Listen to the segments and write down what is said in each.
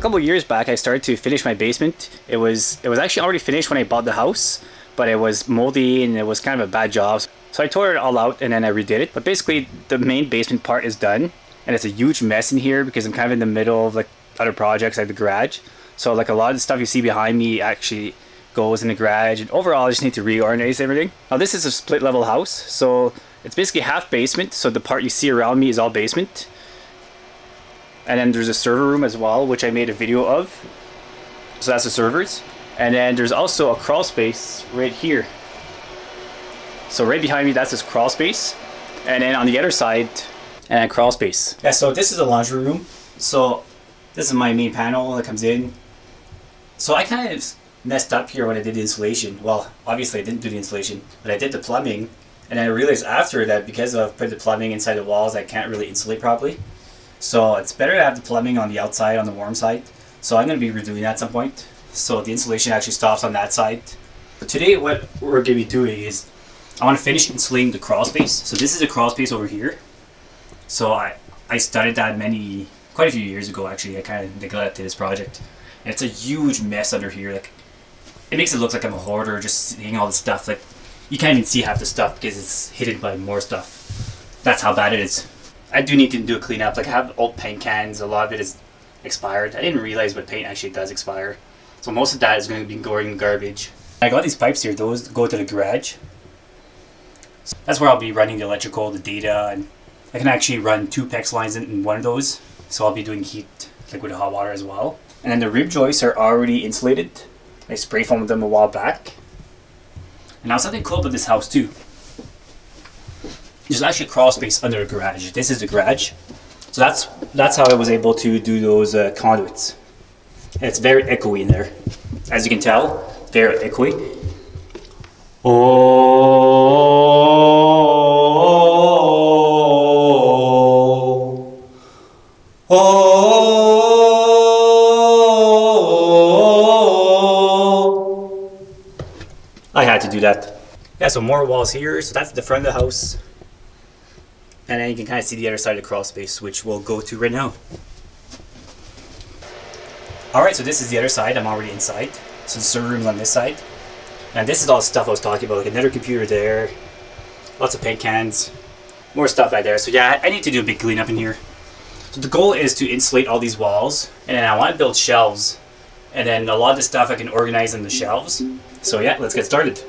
couple years back, I started to finish my basement. It was it was actually already finished when I bought the house, but it was moldy and it was kind of a bad job. So I tore it all out and then I redid it. But basically, the main basement part is done, and it's a huge mess in here because I'm kind of in the middle of like other projects like the garage. So like a lot of the stuff you see behind me actually goes in the garage, and overall I just need to reorganize everything. Now this is a split level house, so it's basically half basement. So the part you see around me is all basement and then there's a server room as well, which I made a video of. So that's the servers. And then there's also a crawl space right here. So right behind me, that's this crawl space. And then on the other side, and then crawl space. Yeah, so this is a laundry room. So this is my main panel that comes in. So I kind of messed up here when I did the insulation. Well, obviously I didn't do the insulation, but I did the plumbing. And I realized after that because of putting the plumbing inside the walls, I can't really insulate properly. So it's better to have the plumbing on the outside, on the warm side. So I'm going to be redoing that at some point. So the insulation actually stops on that side. But today what we're going to be doing is I want to finish insulating the crawl space. So this is a crawl space over here. So I, I started that many, quite a few years ago actually. I kind of neglected this project. And it's a huge mess under here. Like It makes it look like I'm a hoarder just seeing all the stuff. Like You can't even see half the stuff because it's hidden by more stuff. That's how bad it is. I do need to do a cleanup. Like I have old paint cans. A lot of it is expired. I didn't realize what paint actually does expire. So most of that is going to be going in garbage. I got these pipes here. Those go to the garage. So that's where I'll be running the electrical, the data, and I can actually run two PEX lines in one of those. So I'll be doing heat, liquid hot water as well. And then the rim joists are already insulated. I spray foamed them a while back. And now something cool about this house too there's actually a crawl space under the garage. This is the garage. So that's that's how I was able to do those uh, conduits. And it's very echoey in there. As you can tell, very echoey. Oh, oh, I had to do that. Yeah, so more walls here. So that's the front of the house. And then you can kind of see the other side of the crawl space, which we'll go to right now. Alright, so this is the other side. I'm already inside. So the server room's on this side. And this is all the stuff I was talking about, like another computer there, lots of paint cans, more stuff right there. So yeah, I need to do a big cleanup in here. So the goal is to insulate all these walls, and then I want to build shelves. And then a lot of the stuff I can organize in the shelves. So yeah, let's get started.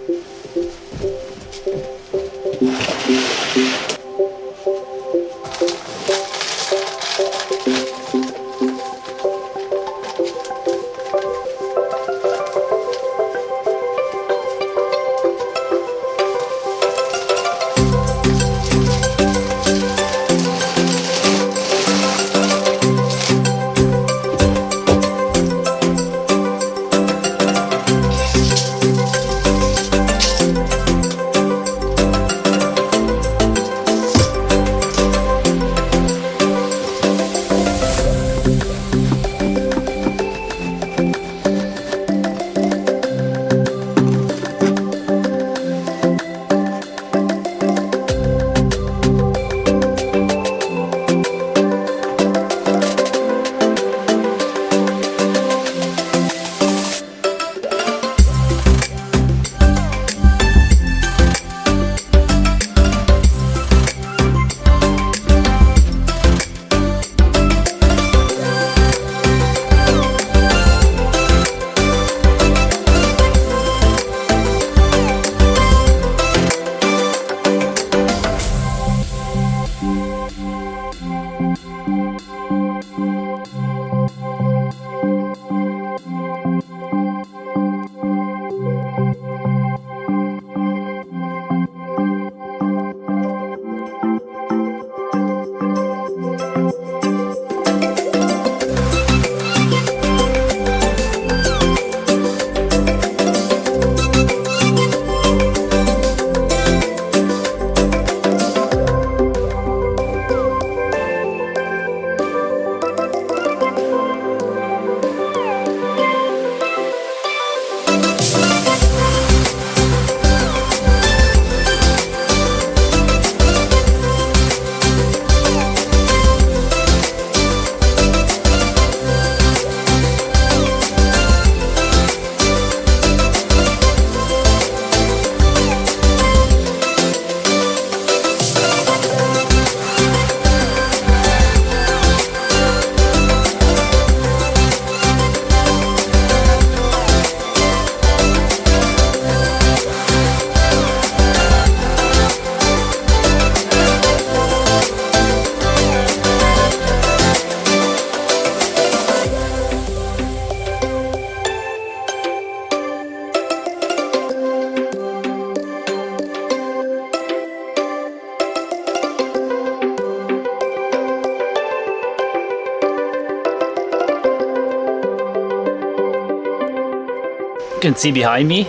Can see behind me,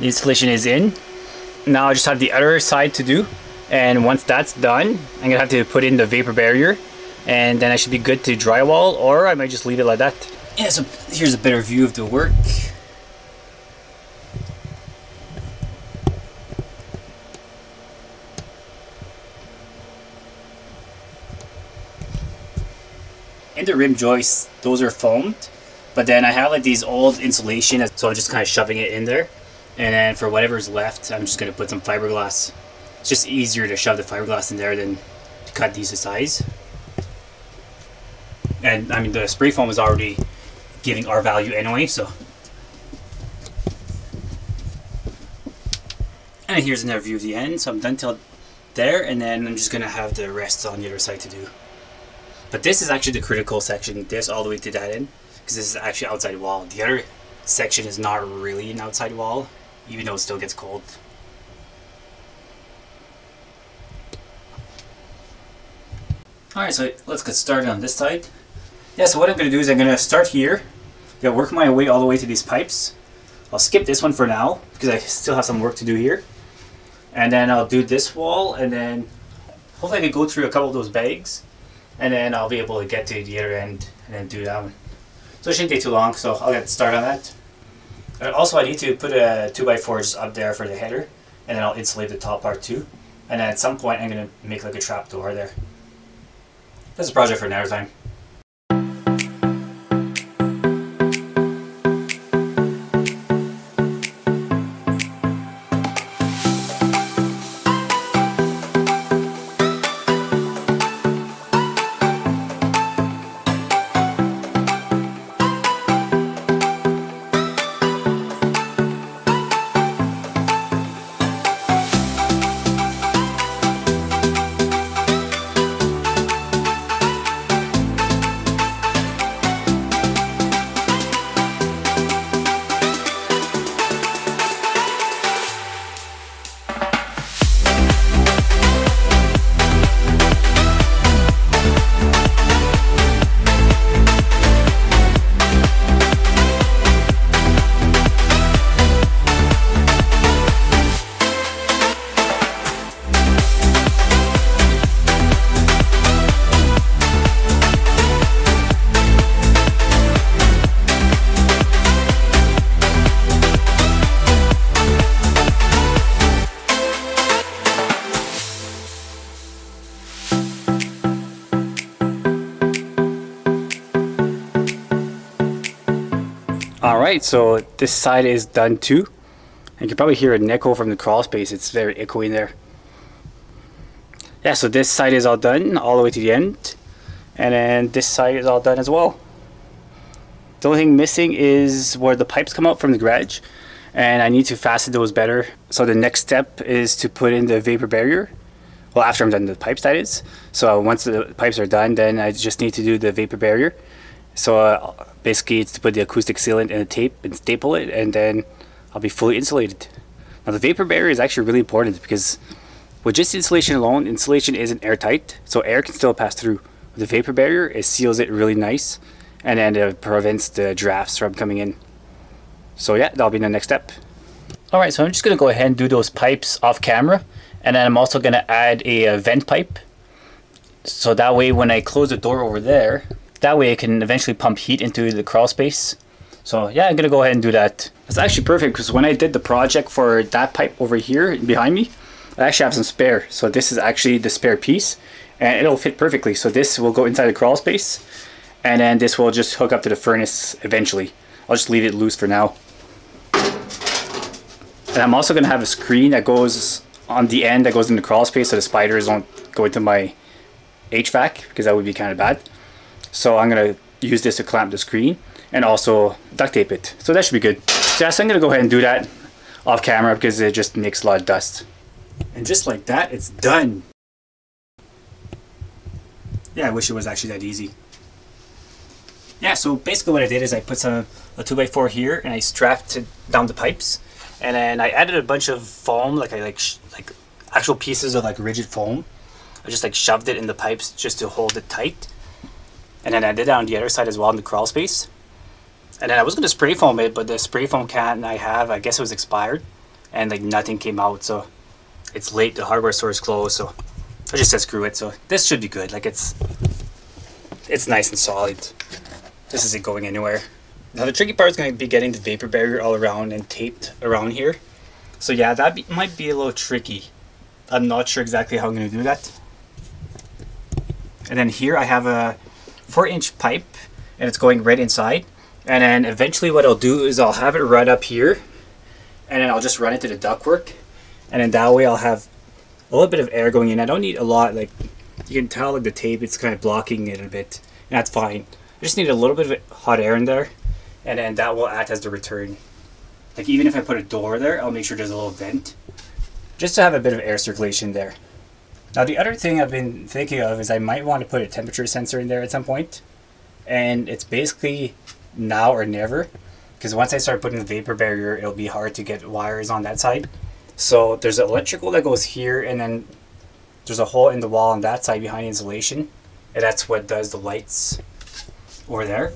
the installation is in. Now I just have the other side to do. And once that's done, I'm gonna have to put in the vapor barrier and then I should be good to drywall or I might just leave it like that. Yeah, so here's a better view of the work. In the rim joists, those are foamed, but then I have like these old insulation, so I'm just kind of shoving it in there. And then for whatever's left, I'm just gonna put some fiberglass. It's just easier to shove the fiberglass in there than to cut these to size. And I mean, the spray foam is already giving R value anyway, so. And here's another view of the end, so I'm done till there, and then I'm just gonna have the rest on the other side to do. But this is actually the critical section, this all the way to that end, because this is actually outside wall. The other section is not really an outside wall, even though it still gets cold. Alright, so let's get started on this side. Yeah, so what I'm going to do is I'm going to start here. Going to work my way all the way to these pipes. I'll skip this one for now, because I still have some work to do here. And then I'll do this wall, and then hopefully I can go through a couple of those bags. And then I'll be able to get to the other end and then do that one. So it shouldn't take too long, so I'll get started on that. And also I need to put a 2x4 just up there for the header, and then I'll insulate the top part too. And then at some point I'm going to make like a trap door there. That's a project for another time. Alright, so this side is done too. You can probably hear an echo from the crawl space, it's very echoey there. Yeah, so this side is all done, all the way to the end. And then this side is all done as well. The only thing missing is where the pipes come out from the garage. And I need to fasten those better. So the next step is to put in the vapor barrier. Well, after I'm done the pipes, that is. So once the pipes are done, then I just need to do the vapor barrier. So uh, basically it's to put the acoustic sealant in a tape and staple it and then I'll be fully insulated. Now the vapor barrier is actually really important because with just insulation alone, insulation isn't airtight, so air can still pass through. With the vapor barrier, it seals it really nice and then it prevents the drafts from coming in. So yeah, that'll be the next step. Alright, so I'm just to go ahead and do those pipes off camera and then I'm also to add a, a vent pipe so that way when I close the door over there that way it can eventually pump heat into the crawl space. So yeah, I'm gonna go ahead and do that. It's actually perfect because when I did the project for that pipe over here behind me, I actually have some spare. So this is actually the spare piece and it'll fit perfectly. So this will go inside the crawl space and then this will just hook up to the furnace eventually. I'll just leave it loose for now. And I'm also gonna have a screen that goes on the end that goes in the crawl space so the spiders don't go into my HVAC because that would be kind of bad. So I'm to use this to clamp the screen and also duct tape it. So that should be good. So yes, I'm to go ahead and do that off camera because it just makes a lot of dust. And just like that, it's done. Yeah, I wish it was actually that easy. Yeah, so basically what I did is I put some a 2x4 here and I strapped it down the pipes and then I added a bunch of foam like I like like actual pieces of like rigid foam. I just like shoved it in the pipes just to hold it tight and then I did it on the other side as well in the crawl space. And then I was going to spray foam it, but the spray foam can I have, I guess it was expired. And like nothing came out, so it's late. The hardware store is closed, so I just said screw it. So this should be good. Like it's it's nice and solid. This isn't going anywhere. Now the tricky part is going to be getting the vapor barrier all around and taped around here. So yeah, that be, might be a little tricky. I'm not sure exactly how I'm going to do that. And then here I have a 4 inch pipe and it's going right inside. And then eventually what I'll do is I'll have it right up here and then I'll just run it to the ductwork. And then that way I'll have a little bit of air going in. I don't need a lot, like you can tell like the tape, it's kind of blocking it a bit. And that's fine. I just need a little bit of hot air in there and then that will act as the return. Like even if I put a door there, I'll make sure there's a little vent just to have a bit of air circulation there. Now the other thing I've been thinking of is I might want to put a temperature sensor in there at some point. And it's basically now or never. Because once I start putting the vapor barrier, it'll be hard to get wires on that side. So there's electrical that goes here and then there's a hole in the wall on that side behind the insulation. And that's what does the lights over there.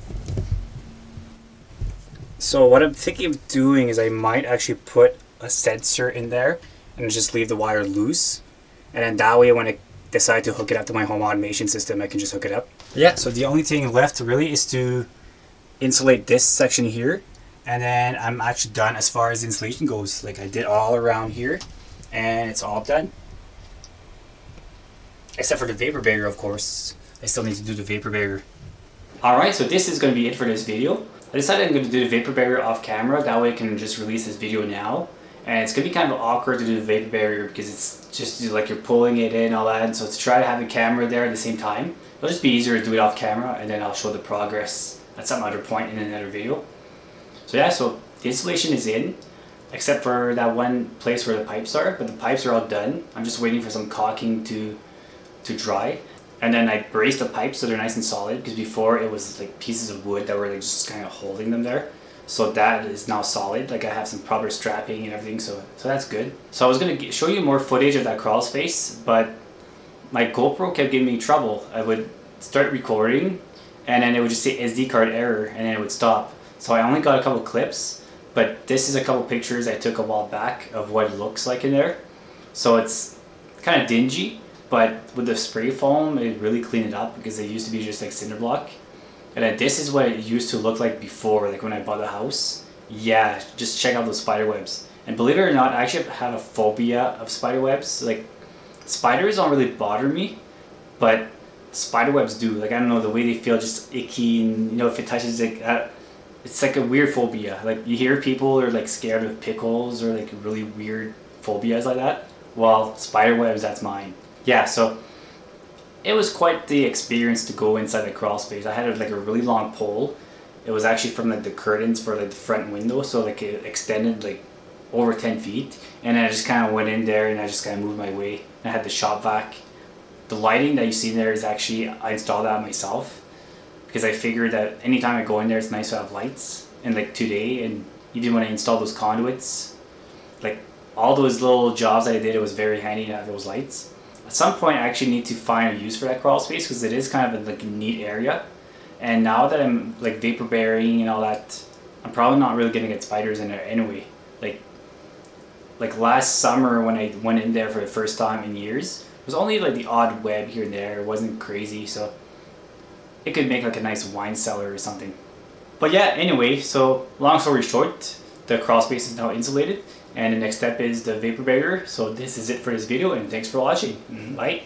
So what I'm thinking of doing is I might actually put a sensor in there and just leave the wire loose. And then that way when I decide to hook it up to my home automation system, I can just hook it up. Yeah, so the only thing left really is to insulate this section here. And then I'm actually done as far as insulation goes. Like I did all around here and it's all done. Except for the vapor barrier, of course. I still need to do the vapor barrier. Alright, so this is going to be it for this video. I decided I'm going to do the vapor barrier off camera, that way I can just release this video now. And it's to be kind of awkward to do the vapor barrier because it's just like you're pulling it in all that. And so to try to have the camera there at the same time, it'll just be easier to do it off camera and then I'll show the progress at some other point in another video. So yeah, so the installation is in, except for that one place where the pipes are, but the pipes are all done. I'm just waiting for some caulking to, to dry. And then I braced the pipes so they're nice and solid because before it was like pieces of wood that were like just kind of holding them there. So that is now solid. Like I have some proper strapping and everything, so so that's good. So I was gonna show you more footage of that crawl space, but my GoPro kept giving me trouble. I would start recording, and then it would just say SD card error, and then it would stop. So I only got a couple clips, but this is a couple pictures I took a while back of what it looks like in there. So it's kind of dingy, but with the spray foam, it really cleaned it up because it used to be just like cinder block. And then this is what it used to look like before, like when I bought the house. Yeah, just check out those spider webs. And believe it or not, I actually have a phobia of spider webs. Like, spiders don't really bother me, but spider webs do. Like, I don't know, the way they feel just icky, and you know, if it touches, like, uh, it's like a weird phobia. Like, you hear people are like scared of pickles or like really weird phobias like that. Well, spider webs, that's mine yeah, so it was quite the experience to go inside the crawl space. I had like a really long pole. It was actually from like the curtains for like the front window, so like it extended like over 10 feet. And I just kind of went in there and I just kind of moved my way. I had the shop vac. The lighting that you see there is actually, I installed that myself because I figured that anytime I go in there, it's nice to have lights. And like today, and even when I installed those conduits, like all those little jobs that I did, it was very handy to have those lights at some point I actually need to find a use for that crawl space because it is kind of a, like a neat area. And now that I'm like vapor barrieing and all that, I'm probably not really gonna get spiders in there anyway. Like, like last summer when I went in there for the first time in years, it was only like the odd web here and there. It wasn't crazy, so it could make like a nice wine cellar or something. But yeah, anyway, so long story short, the crawl space is now insulated and the next step is the vapor barrier. So this is it for this video and thanks for watching. Mm-hmm. Bye.